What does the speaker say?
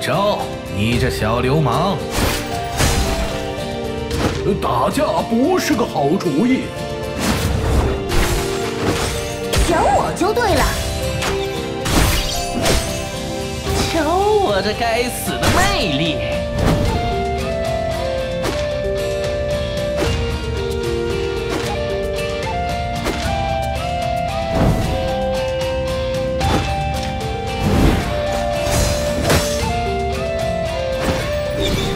着，你这小流氓！打架不是个好主意。想我就对了。瞧我这该死的魅力！you.